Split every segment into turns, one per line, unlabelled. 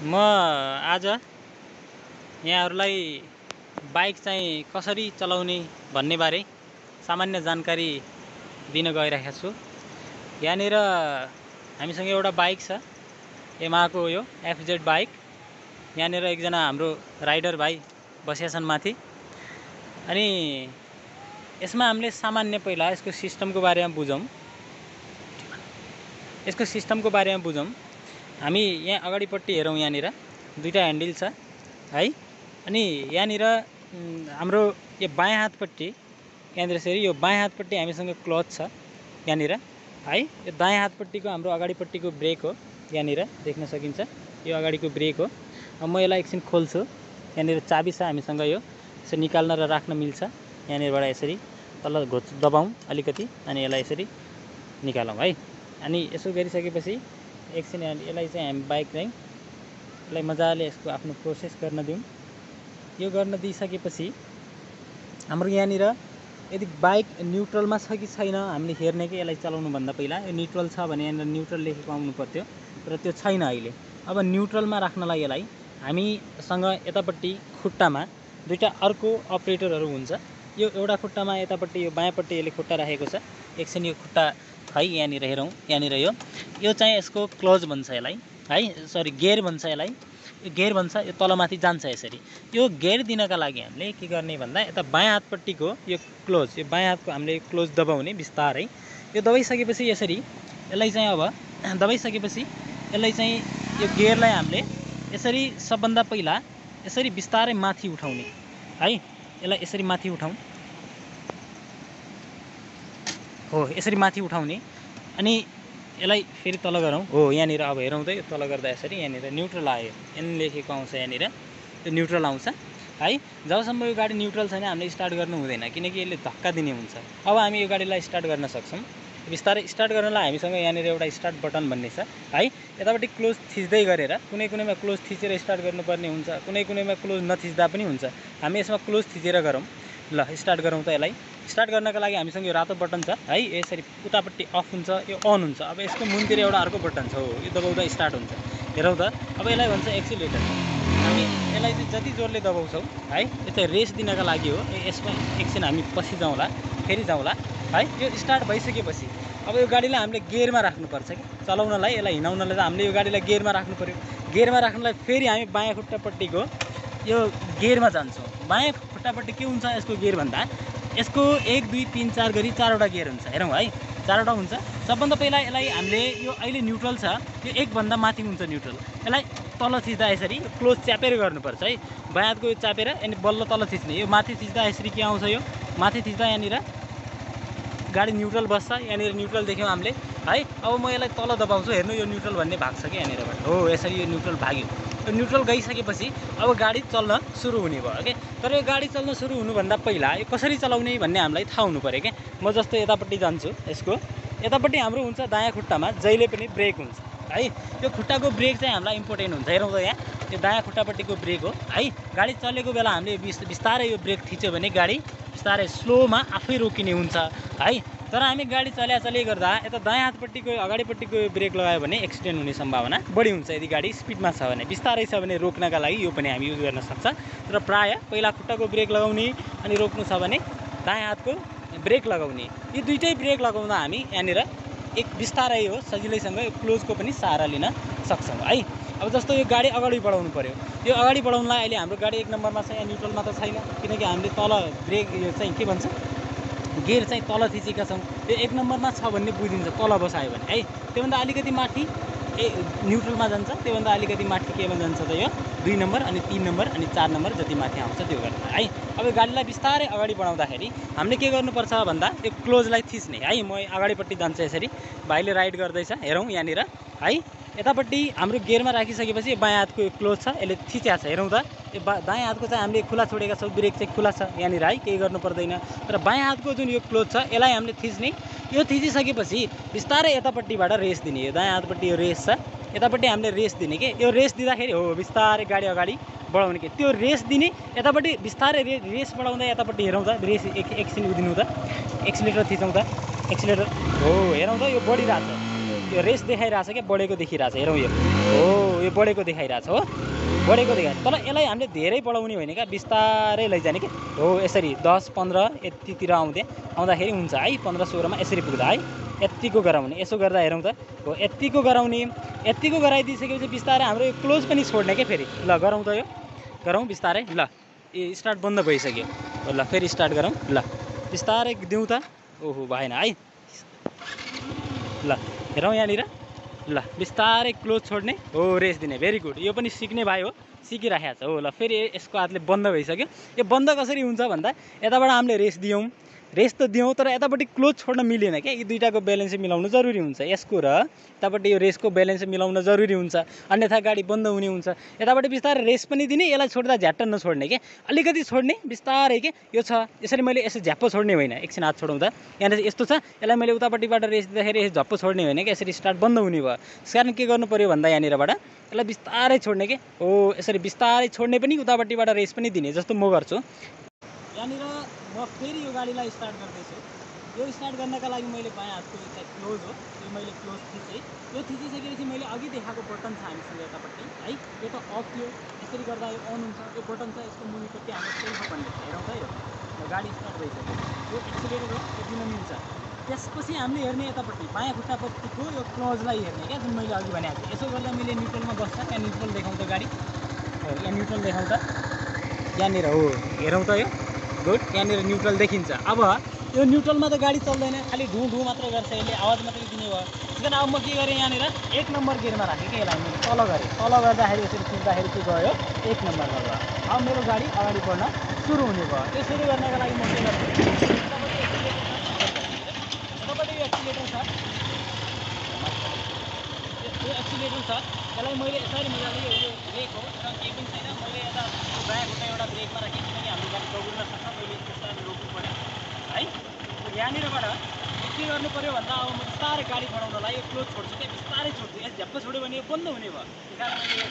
म आज यहाँहरूलाई बाइक चाहिँ कसरी चलाउने भन्नेबारे सामान्य जानकारी दिन गइरहेको छु। यहाँनिर हामीसँग एउटा बाइक छ एमाहाको यो एफजेड बाइक। यहाँनिर एकजना हाम्रो राइडर भाइ बसेका छन् माथि। अनि यसमा हामीले सामान्य पहिला यसको सिस्टमको बारेमा बुझौँ। यसको सिस्टमको बारेमा बुझौँ। हामी यहाँ अगाडिपट्टि हेरौँ यहाँनिर। दुईवटा ह्यान्डल छ है? अनि यहाँनिर हाम्रो यो बायाँ हातपट्टि यहाँनिर यसरी यो बायाँ हातपट्टि हामीसँग क्लच छ यहाँनिर है? यो दायाँ हातपट्टिको हाम्रो अगाडिपट्टिको ब्रेक हो यहाँनिर देख्न सकिन्छ। यो अगाडिको ब्रेक हो। म यसलाई एकछिन खोल्छु। यहाँनिर चाबी छ हामीसँग यो यसो निकाल्न र राख्न मिल्छ यहाँनिरबाट यसरी। तल घोच दबाउँ अलिकति अनि यसलाई यसरी निकालौँ है? अनि यसो गरिसकेपछि एकछिन यसलाई चाहिँ हामी बाइक चाहिँ यसलाई मजाले यसको आफ्नो प्रोसेस गर्न दिउँ। यो गर्न दिइसकेपछि हाम्रो यहाँनिर यदि बाइक न्युट्रलमा छ कि छैन हामीले हेर्ने कि यसलाई चलाउनुभन्दा पहिला यो न्युट्रल छ भने यहाँनिर न्युट्रल लेखेको आउनु पर्थ्यो र त्यो छैन अहिले। अब न्युट्रलमा राख्नलाई यसलाई हामीसँग यतापट्टि खुट्टामा दुईवटा अर्को अपरेटरहरू हुन्छ। यो एउटा खुट्टामा यतापट्टि यो बायाँपट्टि यसले खुट्टा राखेको छ। एकछिन यो खुट्टा है यहाँनिर हेरौँ यहाँनिर यो यो चाहिँ यसको क्लोज भन्छ यसलाई है सरी गेयर भन्छ यसलाई। यो गेयर भन्छ यो तलमाथि जान्छ यसरी। यो गेयर दिनका लागि हामीले के गर्ने भन्दा यता बायाँ हातपट्टिको यो क्लोज यो बायाँ हातको हामीले क्लोज दबाउने बिस्तारै यो दबाइसकेपछि यसरी यसलाई चाहिँ अब दबाइसकेपछि यसलाई चाहिँ यो गेयरलाई हामीले यसरी सबभन्दा पहिला यसरी बिस्तारै माथि उठाउने है। यसलाई यसरी माथि उठाउँ। हो यसरी माथि उठाउने। अनि यसलाई फेरि तल गरौँ। हो यहाँनिर अब हेरौँ त यो तल गर्दा यसरी यहाँनिर न्युट्रल आयो। एन लेखेको आउँछ यहाँनिर। त्यो न्युट्रल आउँछ। है जबसम्म यो गाडी न्युट्रल छैन हामीले स्टार्ट गर्नु हुँदैन। किनकि यसले धक्का दिने हुन्छ। अब हामी यो गाडीलाई स्टार्ट गर्न सक्छौँ। बिस्तारै स्टार्ट गर्नलाई हामीसँग यहाँनिर एउटा स्टार्ट बटन भन्ने छ। है यतापट्टि क्लोज थिच्दै गरेर कुनै कुनैमा क्लोज थिचेर स्टार्ट गर्नुपर्ने हुन्छ। कुनै कुनैमा क्लोज नथिच्दा पनि हुन्छ। हामी यसमा क्लोज थिचेर गरौँ। ल स्टार्ट गरौँ त यसलाई। स्टार्ट गर्नका लागि हामीसँग यो रातो बटन छ। है यसरी उतापट्टि अफ हुन्छ यो अन हुन्छ। अब यसको मुनतिर एउटा अर्को बटन छ। हो यो दबाउँदा स्टार्ट हुन्छ। हेरौँ त अब यसलाई भन्छ एक्सिलेटर हामी यसलाई चाहिँ जति जोडले दबाउँछौँ है यो चाहिँ रेस दिनका लागि हो। यसमा एकछिन हामी पछि जाउँला फेरि जाउँला है। यो स्टार्ट भइसकेपछि अब यो गाडीलाई हामीले गेयरमा राख्नुपर्छ कि? चलाउनलाई यसलाई हिँडाउनलाई त हामीले यो गाडीलाई गेयरमा राख्नु पऱ्यो गेयरमा राख्नलाई फेरि हामी बायाँ खुट्टापट्टिको यो गेयरमा जान्छौँ। बायाँ खुट्टापट्टि के हुन्छ यसको गेयर भन्दा यसको एक दुई तिन चार गरी चारवटा गेयर हुन्छ। हेरौँ है चारवटा हुन्छ। सबभन्दा पहिला यसलाई हामीले यो अहिले न्युट्रल छ। यो एकभन्दा माथि हुन्छ न्युट्रल। यसलाई तल थिच्दा यसरी क्लोज च्यापेर गर्नुपर्छ है। बायाँ हातको यो चापेर अनि बल्ल तल थिच्ने। यो माथि थिच्दा यसरी के आउँछ यो? माथि थिच्दा यहाँनिर गाडी न्युट्रल बस्छ। यहाँनिर न्युट्रल देख्यौँ हामीले। है अब म यसलाई तल दबाउँछु। हेर्नु यो न्युट्रल भन्ने भाग छ कि यहाँनिरबाट? हो यसरी यो न्युट्रल भाग्यो। न्युट्रल गइसकेपछि अब गाडी चल्न सुरु हुने भयो के तर यो गाडी चल्न सुरु हुनुभन्दा पहिला यो कसरी चलाउने भन्ने हामीलाई थाहा हुनु पऱ्यो क्या म जस्तो यतापट्टि जान्छु यसको। यतापट्टि हाम्रो हुन्छ दायाँ खुट्टामा जहिले पनि ब्रेक हुन्छ है? यो खुट्टाको ब्रेक चाहिँ हामीलाई इम्पोर्टेन्ट हुन्छ हेरौँ त यहाँ। यो दायाँ खुट्टापट्टिको ब्रेक हो है? गाडी चलेको बेला हामीले बिस बिस्तारै यो ब्रेक थिच्यो भने गाडी बिस्तारै स्लोमा आफै रोकिने हुन्छ है? तर हामी गाडी चल्या चली गर्दा यता दायाँ हातपट्टिको अगाडिपट्टिको ब्रेक लगायो भने एक्सिडेन्ट हुने सम्भावना बढी हुन्छ। यदि गाडी स्पिडमा छ भने बिस्तारै छ भने रोक्नका लागि यो पनि हामी युज गर्न सक्छ। तर प्रायः पहिला खुट्टाको ब्रेक लगाउने अनि रोक्नु छ भने दायाँ हातको ब्रेक लगाउने। यी दुइटै ब्रेक लगाउँदा हामी यहाँनिर एक बिस्तारै हो सजिलैसँग यो क्लोजको पनि सहारा लिन सक्छौँ। है अब जस्तो यो गाडी अगाडि बढाउनु पऱ्यो यो अगाडि बढाउनलाई अहिले हाम्रो गाडी एक नम्बरमा छ यहाँ न्युट्रलमा त छैन किनकि हामीले तल ब्रेक यो चाहिँ के भन्छ? गेयर चाहिँ तल थिचेका छौँ। यो एक नम्बरमा छ भन्ने बुझिन्छ तल बसायो भने। है त्योभन्दा अलिकति माथि ए न्युट्रलमा जान्छ त्योभन्दा अलिकति माथि केमा जान्छ त यो? दुई नम्बर अनि तिन नम्बर अनि चार नम्बर जति माथि आउँछ त्यो गरेर है अब गाडीलाई बिस्तारै अगाडि बढाउँदाखेरि हामीले के गर्नुपर्छ भन्दा यो क्लोजलाई थिच्ने। है म अगाडिपट्टि जान्छ यसरी। भाइले राइड गर्दैछ हेरौँ यहाँनिर। है यतापट्टि हाम्रो गेयरमा राखिसकेपछि बायाँ हातको यो क्लोज छ यसले थिच्या छ हेरौँ त यो बा दायाँ हातको चाहिँ हामीले खुला छोडेका छौँ ब्रेक चाहिँ खुला छ यहाँनिर है केही गर्नु पर्दैन। तर बायाँ हातको जुन यो क्लोज छ यसलाई हामीले थिच्ने। यो थिचिसकेपछि बिस्तारै यतापट्टिबाट रेस दिने यो दायाँ हातपट्टि यो रेस छ। यतापट्टि हामीले रेस दिने कि? यो रेस दिँदाखेरि हो बिस्तारै गाडी अगाडि बढाउने कि? त्यो रेस दिने यतापट्टि बिस्तारै रे रेस बढाउँदा यतापट्टि हेरौँ त रेस एक एकछिन उदिनु त। एक्सिलेटर थिचौँ त। एक्सिलेटर हो हेरौँ त यो बढिरहेको छ। यो रेस देखाइरहेछ क्या? बढेको देखिरहेछ। हेरौँ यो। हो यो बढेको देखाइरहेछ हो। बढेको देखाइ तर यसलाई हामीले धेरै बढाउने होइन क्या? बिस्तारै लैजाने क्या? हो यसरी दस पन्ध्र यतितिर आउँदै आउँदाखेरि हुन्छ है पन्ध्र सोह्रमा यसरी पुग्दा है। यत्तिको गराउने। यसो गर्दा हेरौँ त। हो यत्तिको गराउने। यत्तिको गराइदिइसकेपछि बिस्तारै हाम्रो यो क्लोज पनि छोड्ने क्या फेरि। ल गरौँ त यो। गरौँ बिस्तारै। ल ए स्टार्ट बन्द भइसक्यो। ल फेरि स्टार्ट गरौँ। ल बिस्तारै दिउँ त। ओहो भएन है। ल। हेरौँ यहाँनिर। ल बिस्तारै क्लोज छोड्ने। हो रेस दिने। भेरी गुड यो पनि सिक्ने भाइ हो। सिकिराखेको छ। हो ल फेरि यसको हातले बन्द भइसक्यो। यो बन्द कसरी हुन्छ भन्दा यताबाट हामीले रेस दियौँ। रेस त दियौँ तर यतापट्टि क्लोज छोड्न मिलेन क्या। यी दुइटाको ब्यालेन्स चाहिँ मिलाउनु जरुरी हुन्छ। यसको र यतापट्टि यो रेसको ब्यालेन्स मिलाउन जरुरी हुन्छ। अन्यथा गाडी बन्द हुने हुन्छ। यतापट्टि बिस्तारै रेस पनि दिने यसलाई छोड्दा झ्याट्ट नछोड्ने क्या। अलिकति छोड्ने बिस्तारै के यो छ। यसरी मैले यसो झ्याप्प छोड्ने होइन। एकछिन हात छोडाउँदा यहाँनिर यस्तो छ। यसलाई मैले उतापट्टिबाट रेस दिँदाखेरि यसो झप्प छोड्ने होइन क्या। यसरी स्टार्ट बन्द हुने भयो। त्यस कारण के गर्नु पऱ्यो भन्दा यहाँनिरबाट यसलाई बिस्तारै छोड्ने के। हो यसरी बिस्तारै छोड्ने पनि उतापट्टिबाट रेस पनि दिने जस्तो म गर्छु। म फेरि यो गाडीलाई स्टार्ट गर्दैछु। यो स्टार्ट गर्नका लागि मैले बायाँ हातको यो चाहिँ क्लोज हो। यो मैले क्लोज थिचेँ। यो थिचिसकेपछि मैले अघि देखाएको बटन छ हामीसँग यतापट्टि है? यो त अफ थियो। यसरी गर्दा यो अन हुन्छ। यो बटन छ यसको मुनिपट्टि हाम्रो सेल्फ भन्ने छ हेरौँ त यो। गाडी स्टार्ट भइसक्यो। यो एक्सिलेटर हो यो दिन मिल्छ? त्यसपछि हामीले हेर्ने यतापट्टि बायाँ खुट्टापट्टिको यो क्लोजलाई हेर्ने क्या जुन मैले अघि भनेको थिएँ। यसो गर्दा मैले न्युट्रलमा बस्छ यहाँ न्युट्रल देखाउँछ गाडी। यहाँ न्युट्रल देखाउँछ। यहाँनिर हो हेरौँ त यो। गुड। यहाँनिर न्युट्रल देखिन्छ। अब यो न्युट्रलमा त गाडी चल्दैन। खालि ढुँ ढुँ मात्रै गर्छ यसले। आवाज मात्रै दिने भयो। त्यस अब म के गरेँ यहाँनिर? एक नम्बर गियरमा राखेँ कि यसलाई मैले तल गरेँ। तल गर्दाखेरि यसरी खिच्दाखेरि के गयो एक नम्बरमा गयो अब मेरो गाडी अगाडि बढ्न सुरु हुने भयो। त्यो सुरु गर्नको लागि म के गर्छु? छ। यो छ। यसलाई मैले यसरी मजाले यो ब्रेक हो। र केही पनि छैन। मैले यता यो बायाँ खुट्टा एउटा ब्रेकमा राखेँ। किनकि सक्छ मैले त्यसलाई रोक्नु पऱ्यो है यहाँनिरबाट के गर्नु पऱ्यो भन्दा अब म बिस्तारै गाडी बढाउनलाई यो क्लोज छोड्छु क्या बिस्तारै छोड्छु। यस झ्याप्प छोड्यो भने यो बन्द हुने भयो। त्यही कारण मैले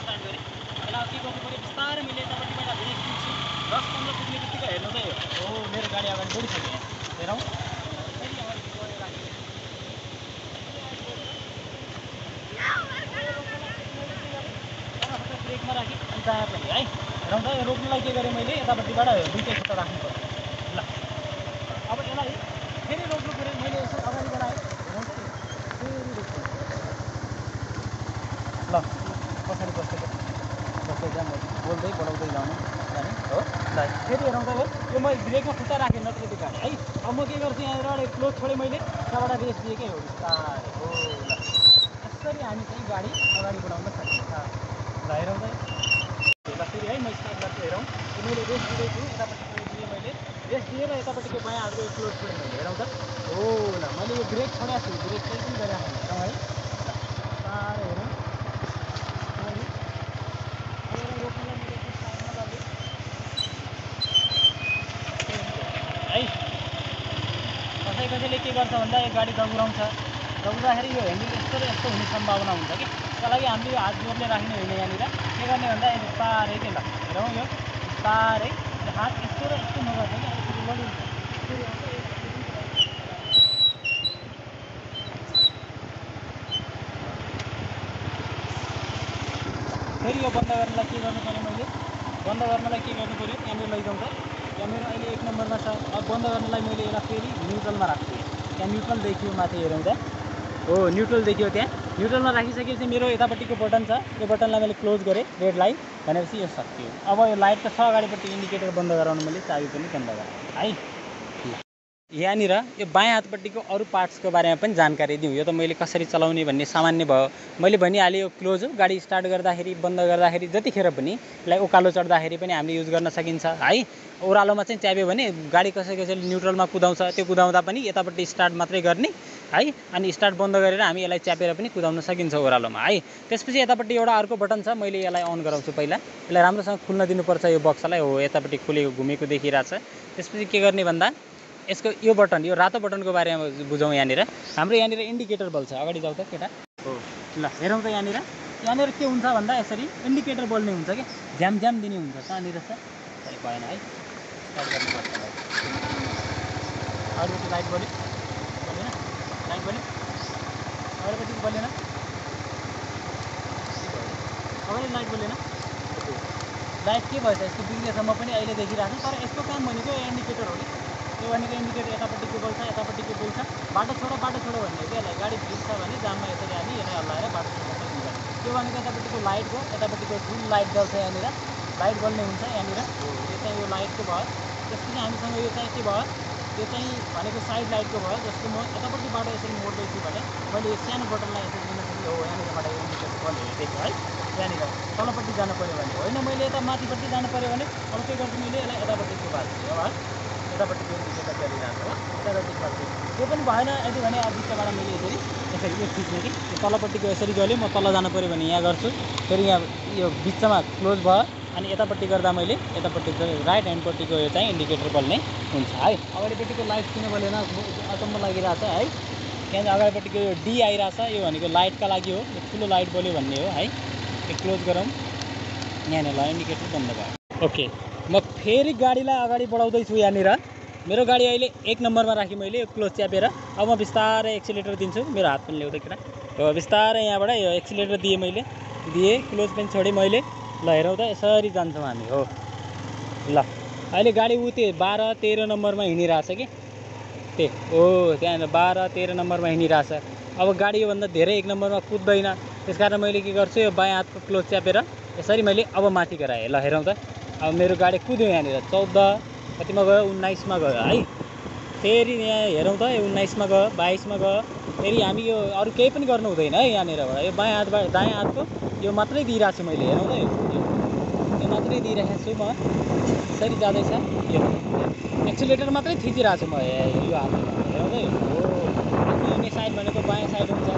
स्टार्ट गरेँ। यसलाई के गर्नु पऱ्यो बिस्तारै मैले यतापट्टिबाट दिन्छु दस पन्ध्र पुग्ने बित्तिकै हेर्नु त हो। मेरो गाडी अगाडि बढिसक्यो। हेरौँ फेरि अगाडि बढेर राखेँ एउटा खुट्टा ब्रेकमा राखेँ अनि दायाँ पनि यो रोक्नुलाई के गरेँ मैले? यतापट्टिबाट दुइटै खुट्टा राख्नु पऱ्यो ल। अब यसलाई फेरि रोक्नु पऱ्यो। मैले यसो अगाडि बढाएँ। फेरि रोक्नु ल। पछाडि बसेको बसेको त्यहाँ म बोल्दै बढाउँदै लाउनु जाने। हो? ल। फेरि हेरौँ त यो मैले ब्रेकमा खुट्टा राखेँ नत्र गाडी है? अब म के गर्छु? यहाँबाट क्लोज छोडेँ मैले। त्यहाँबाट रेस दिएँ क्या हो। बिस्तारै हो ल। यसरी हामी चाहिँ गाडी अगाडि बढाउन सकिन्छ। ल हेरौँ त। ल फेरि है म स्टार्ट गर्छु हेरौँ यो मैले रेस्ट दिँदैछु यतापट्टिको यो दिएँ मैले रेस्ट दिएर यतापट्टिको बायाँ यो क्लोज छोडेँ मैले हेरौँ त हो ल मैले यो ब्रेक छोडेको छु ब्रेक चाहिँ गरेको छैन हेरौँ है बिस्तारै हेरौँ है के यो गाडी दगुराउँछ दगुर्दाखेरि यो ह्यान्डल यस्तो र यस्तो हुने सम्भावना हुन्छ कि यो हात जोडले राख्ने होइन यहाँनिर के यो बिस्तारै ल हेरौँ यो बिस्तारै हात यस्तो र यस्तो नगर्ने कि फेरि यो बन्द गर्नलाई के गर्नु पऱ्यो मैले बन्द गर्नलाई के गर्नु पऱ्यो यहाँनिर लैजाउँ त यहाँनिर अहिले एक नम्बरमा छ अब बन्द गर्नलाई मैले यसलाई फेरि न्युट्रलमा राख्छु त्यहाँ न्युट्रल देखियो माथि हेरौँ त हो न्युट्रल देखियो त्यहाँ न्युट्रलमा राखिसकेपछि मेरो यतापट्टिको बटन छ। यो बटनलाई मैले क्लोज गरेँ रेड लाइट भनेपछि यो सकियो। अब यो लाइट त छ अगाडिपट्टि इन्डिकेटर बन्द गराउनु मैले चाबी पनि बन्द गराएँ है? यहाँनिर यो बायाँ हातपट्टिको अरू पार्ट्सको बारेमा पनि जानकारी दिउँ। यो त मैले कसरी चलाउने भन्ने सामान्य भयो। मैले भनिहालेँ यो क्लोज हो। गाडी स्टार्ट गर्दाखेरि बन्द गर्दाखेरि जतिखेर पनि यसलाई उकालो चढ्दाखेरि पनि हामीले युज गर्न सकिन्छ। है? ओह्रालोमा चाहिँ च्याब्यो भने गाडी कसै कसैले न्युट्रलमा कुदाउँछ। त्यो कुदाउँदा पनि यतापट्टि स्टार्ट मात्रै गर्ने। है? अनि स्टार्ट बन्द गरेर हामी यसलाई च्यापेर पनि कुदाउन सकिन्छ ओह्रालोमा है? त्यसपछि यतापट्टि एउटा अर्को बटन छ मैले यसलाई अन गराउँछु पहिला। यसलाई राम्रोसँग खुल्न दिनुपर्छ यो बक्सलाई। हो यतापट्टि खुलेको घुमेको देखिरहेछ। त्यसपछि के गर्ने भन्दा यसको यो बटन यो रातो बटनको बारेमा बुझौँ यहाँनिर। हाम्रो यहाँनिर इन्डिकेटर बल्छ। अगाडि जाउँ त केटा। हो ल हेरौँ त यहाँनिर। यहाँनिर के हुन्छ भन्दा यसरी इन्डिकेटर बल्ने हुन्छ कि? झ्याम झ्याम दिने हुन्छ। कहाँनिर छ? भएन है। अरूको लाइट बल्यो। लाइट बल्यो अगाडिपट्टिको बलेन अगाडि लाइट बलेन लाइट के भएछ यसको बिग्रेछ म पनि अहिले देखिरहेको तर यसको काम भनेको इन्डिकेटर हो कि त्यो भनेको इन्डिकेटर यतापट्टिको बोल्छ यतापट्टिको बोल्छ बाटो छोडो बाटो छोडो भन्ने हो कि यसलाई गाडी भिज्छ भने जाममा यसरी हामी यसलाई हल्लाएर बाटो छोड्न सकिन्छ त्यो भनेको यतापट्टिको लाइटको यतापट्टिको ठुल लाइट जल्छ यहाँनिर लाइट बल्ने हुन्छ यहाँनिर हो यो चाहिँ यो लाइटको भयो त्यसपछि हामीसँग यो चाहिँ के भयो यो चाहिँ भनेको साइड लाइटको भयो जस्तो म यतापट्टि बाटो यसरी मोड्दैछु भने मैले यो सानो बोटललाई यसरी दिन सक्छु हो यहाँनिरबाट इन्डिकेटर बल्ने देखेँ है। यहाँनिर तलपट्टि जानु पऱ्यो भने। होइन मैले यता माथिपट्टि जानु पऱ्यो भने अब के गर्छु मैले यसलाई यतापट्टि चुपाल्छु अब यतापट्टिको इन्डिकेटर गरिरहेको हो यतापट्टि चल्छु त्यो पनि भएन यदि भने अब बिचबाट मैले यसरी यसरी यो खिच्ने कि। यो तलपट्टिको यसरी गल्यो म तल जानु पऱ्यो भने यहाँ गर्छु। फेरि यहाँ यो बिचमा क्लोज भयो। अनि यतापट्टि गर्दा मैले यतापट्टिको राइट ह्यान्डपट्टिको यो चाहिँ इन्डिकेटर बल्ने हुन्छ है। अगाडिपट्टिको लाइट किन बलेन अचम्म लागिरहेछ है। त्यहाँदेखि अगाडिपट्टिको यो डी आइरहेछ यो भनेको लाइटका लागि हो। यो ठुलो लाइट बल्यो भन्ने हो है। यो क्लोज गरौँ। यहाँनिर इन्डिकेटर बन्द भयो। ओके म फेरि गाडीलाई अगाडि बढाउँदैछु यहाँनिर। मेरो गाडी अहिले एक नम्बरमा राखेँ मैले यो क्लोज च्यापेर। अब म बिस्तारै एक्सिलेटर दिन्छु। मेरो हात पनि ल्याउँदै हो बिस्तारै यहाँबाट यो एक्सिलेटर दिएँ मैले। दिएँ क्लोज पनि छोडेँ मैले। ल हेरौँ त यसरी जान्छौँ हामी हो। ल अहिले गाडी त्यो बाह्र तेह्र नम्बरमा हिँडिरहेछ कि? त्यही हो त्यहाँनिर बाह्र तेह्र नम्बरमा हिँडिरहेछ। अब गाडी योभन्दा धेरै एक नम्बरमा कुद्दैन त्यस कारण मैले के गर्छु यो बायाँ हातको क्लोज च्यापेर यसरी मैले अब माथि गराएँ ल हेरौँ त। अब मेरो गाडी कुद्यो यहाँनिर चौध कतिमा गयो? उन्नाइसमा गयो है। फेरि यहाँ हेरौँ त उन्नाइसमा गयो बाइसमा गयो। फेरि हामी यो अरू केही पनि गर्नु हुँदैन है यहाँनिरबाट। यो बायाँ हातबाट दायाँ हातको यो मात्रै दिइरहेको छु मैले हेरौँ त यो मात्रै दिइरहेको छु म। यसरी जाँदैछ। यो एक्सिलेटर मात्रै थिचिरहेको छु म यो हातमा। हेरौँ त हिँड्ने साइड भनेको बायाँ साइड हुन्छ।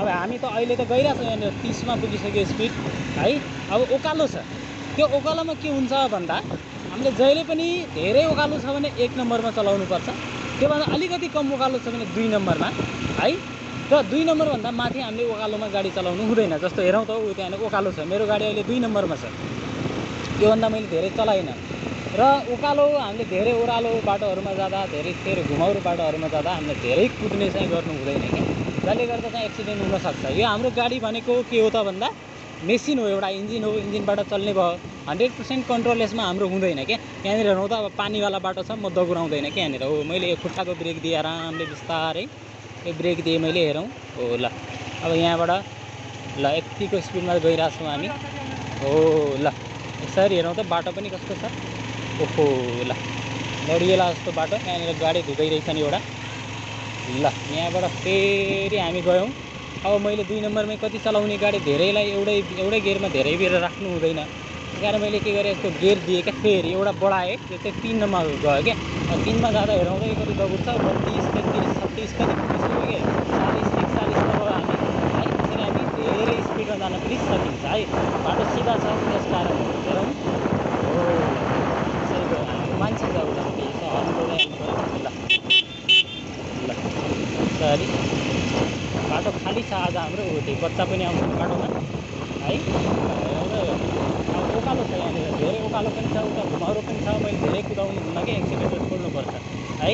अब हामी त अहिले त गइरहेछौँ यहाँनिर तिसमा पुगिसक्यो स्पिड है। अब उकालो छ। त्यो उकालोमा के हुन्छ भन्दा हामीले जहिले पनि धेरै उकालो छ भने एक नम्बरमा चलाउनु पर्छ त्योभन्दा अलिकति कम उकालो छ भने दुई नम्बरमा है? र दुई नम्बरभन्दा माथि हामीले उकालोमा गाडी चलाउनु हुँदैन जस्तो हेरौँ त ऊ त्यहाँनिर उकालो छ। मेरो गाडी अहिले दुई नम्बरमा छ। त्योभन्दा मैले धेरै चलाइनँ। र उकालो हामीले धेरै ओह्रालो बाटोहरूमा जाँदा धेरै फेरि घुमाउरो बाटोहरूमा जाँदा हामीले धेरै कुद्ने चाहिँ गर्नु हुँदैन कि। जसले गर्दा चाहिँ एक्सिडेन्ट हुनसक्छ। यो हाम्रो गाडी भनेको के हो त भन्दा मेसिन हो एउटा इन्जिन हो इन्जिनबाट चल्ने भयो। हन्ड्रेड पर्सेन्ट कन्ट्रोललेसमा हाम्रो हुँदैन क्या यहाँनिर त अब पानीवाला बाटो छ म दगुराउँदैन क्या यहाँनिर? हो मैले यो खुट्टाको ब्रेक दिएँ आरामले बिस्तारै यो ब्रेक दिएँ मैले हेरौँ। हो ल। अब यहाँबाट ल यतिको स्पिडमा गइरहेछौँ हामी। हो ल। यसरी हेरौँ त बाटो पनि कस्तो छ? ओहो ल। लडिएला जस्तो बाटो यहाँनिर गाडी धुँदैरहेछ नि एउटा। ल यहाँबाट फेरि हामी गयौँ। अब मैले दुई नम्बरमै कति चलाउने गाडी धेरैलाई एउटै एउटै गियरमा धेरै बेर राख्नु हुँदैन। त्यही कारण मैले के गरेँ यसको गियर दिएँ क्या फेरि एउटा बढाएँ। त्यो चाहिँ तिन नम्बर गयो क्या। अब तिनमा जाँदा हेरौँ त यो कति दगुर्छ बत्तिस तेत्तिस छत्तिस कति पुगिसक्यो कि चालिस एकचालिसमा गयो हामी है त्यसरी हामी धेरै स्पिडमा जान पनि सकिन्छ है। बाटो सिधा छ त्यस कारण हेरौँ। हो यसरी गयो हामी मान्छे हिँड्नु पऱ्यो ल। ल। बाटो खाली छ आज हाम्रो त्यो बच्चा पनि आउँछ बाटोमा। है अब उकालो छ यहाँनिर धेरै उकालो पनि छ उता घुमाउरो पनि छ मैले धेरै कुदाउनु हुन्न कि एक्सिलेटर छोड्नुपर्छ। है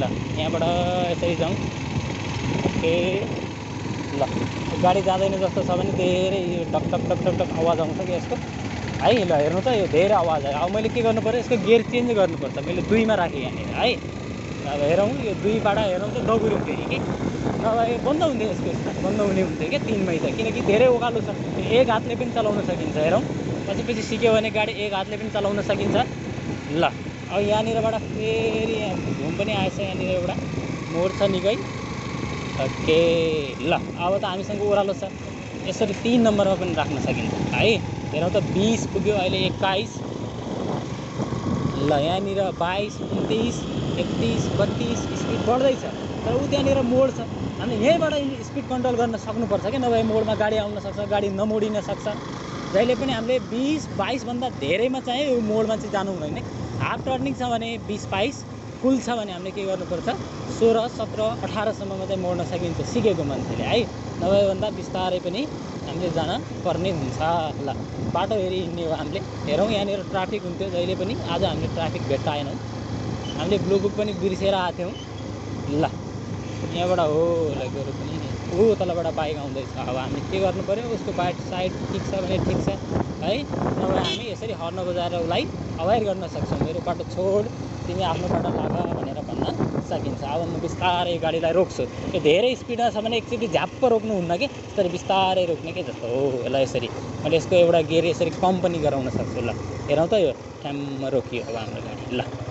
ल यहाँबाट यसरी जाउँ। ओके ल गाडी जाँदैन जस्तो छ भने धेरै टक टक टक टक टक आवाज आउँछ कि यसको। है ल हेर्नु त यो धेरै आवाज आयो। अब मैले के गर्नु पऱ्यो यसको गियर चेन्ज गर्नुपर्छ। मैले दुईमा राखेँ यहाँनिर है। अब हेरौँ यो दुईबाट हेरौँ त दगुऱ्यो फेरि कि? नभए बन्द हुन्थ्यो यसको बन्द हुने हुन्थ्यो क्या तिनमै त किनकि धेरै उकालो छ एक हातले पनि चलाउन सकिन्छ हेरौँ पछि पछि सिक्यो भने गाडी एक हातले पनि चलाउन सकिन्छ ल अब यहाँनिरबाट फेरि घुम पनि आएछ यहाँनिर एउटा मोड छ निकै ओके ल अब त हामीसँग ओह्रालो छ यसरी तिन नम्बरमा पनि राख्न सकिन्छ है हेरौँ त बिस पुग्यो अहिले एक्काइस ल यहाँनिर बाइस उन्तिस एकतिस बत्तिस स्पिड बढ्दैछ तर ऊ त्यहाँनिर मोड छ। हामीले यहीँबाट स्पिड कन्ट्रोल गर्न सक्नुपर्छ क्या? नभए मोडमा गाडी आउन सक्छ गाडी नमोडिन सक्छ। जहिले पनि हामीले बिस बाइसभन्दा धेरैमा चाहिँ यो मोडमा चाहिँ जानु हुँदैन। हाफ टर्निङ छ भने बिस बाइस फुल छ भने हामीले के गर्नुपर्छ? सोह्र सत्र अठारसम्ममा चाहिँ मोड्न सकिन्छ सिकेको मान्छेले है? नभए भन्दा बिस्तारै पनि हामीले जान पर्ने हुन्छ ल बाटो हेरी हिँड्ने हो हामीले। हेरौँ यहाँनिर ट्राफिक हुन्थ्यो जहिले पनि आज हामीले ट्राफिक भेट्टाएनौँ। हामीले ब्लुबुक पनि बिर्सेर आएको थियौँ। ल। यहाँबाट हो ल गएर पनि ऊ तलबाट बाइक आउँदैछ अब हामी के गर्नु पऱ्यो उसको बाइक साइड ठिक छ भने ठिक छ है? नभए हामी यसरी हर्न बजाएर उसलाई अवेर गर्न सक्छौँ मेरो बाटो छोड तिमी आफ्नो बाटो लाग भनेर भन्न सकिन्छ। अब म बिस्तारै गाडीलाई रोक्छु। यो धेरै स्पिडमा छ भने एकचोटि झ्याप्प रोक्नुहुन्न कि? तर बिस्तारै रोक्ने के जस्तो हो यसलाई यसरी। मैले यसको एउटा गियर यसरी कम पनि गराउन सक्छु ल। हेरौँ त यो ट्याममा रोकियो अब हाम्रो गाडी ल।